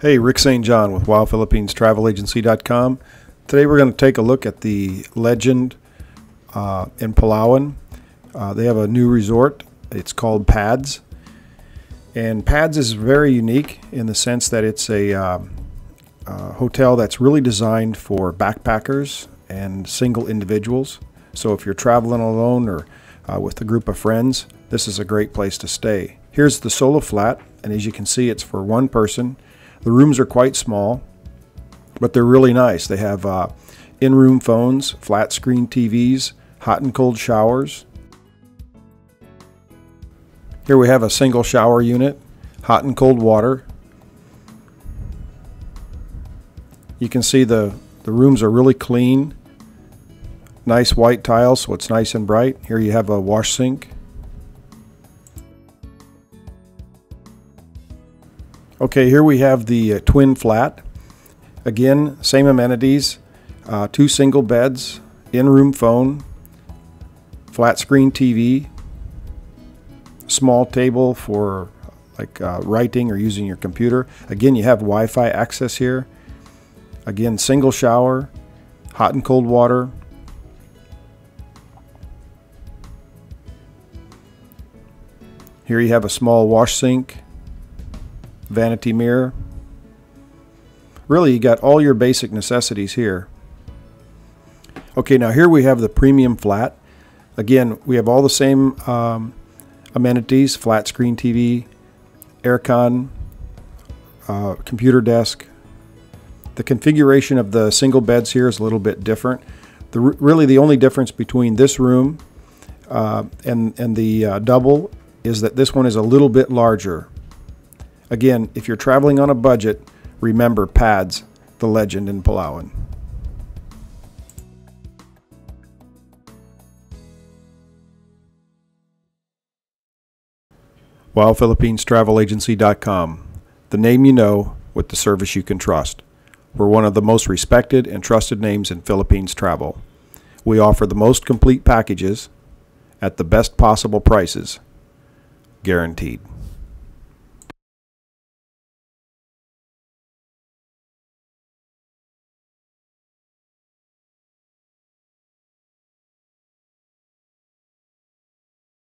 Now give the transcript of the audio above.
Hey, Rick St. John with WowPhilippinesTravelAgency.com. Today we're going to take a look at the Legend uh, in Palawan. Uh, they have a new resort. It's called Pads. And Pads is very unique in the sense that it's a um, hotel that's really designed for backpackers and single individuals. So if you're traveling alone or uh, with a group of friends, this is a great place to stay. Here's the solo flat, and as you can see, it's for one person. The rooms are quite small, but they're really nice. They have uh, in-room phones, flat screen TVs, hot and cold showers. Here we have a single shower unit, hot and cold water. You can see the, the rooms are really clean. Nice white tiles, so it's nice and bright. Here you have a wash sink. Okay, here we have the uh, twin flat. Again, same amenities, uh, two single beds, in-room phone, flat screen TV, small table for like uh, writing or using your computer. Again, you have Wi-Fi access here. Again, single shower, hot and cold water. Here you have a small wash sink, vanity mirror. Really, you got all your basic necessities here. Okay, now here we have the premium flat. Again, we have all the same um, amenities, flat screen TV, aircon, uh, computer desk. The configuration of the single beds here is a little bit different. The, really, the only difference between this room uh, and, and the uh, double is that this one is a little bit larger. Again, if you're traveling on a budget, remember pads, the legend in Palawan. WowPhilippinesTravelAgency.com, the name you know with the service you can trust. We're one of the most respected and trusted names in Philippines travel. We offer the most complete packages at the best possible prices, guaranteed.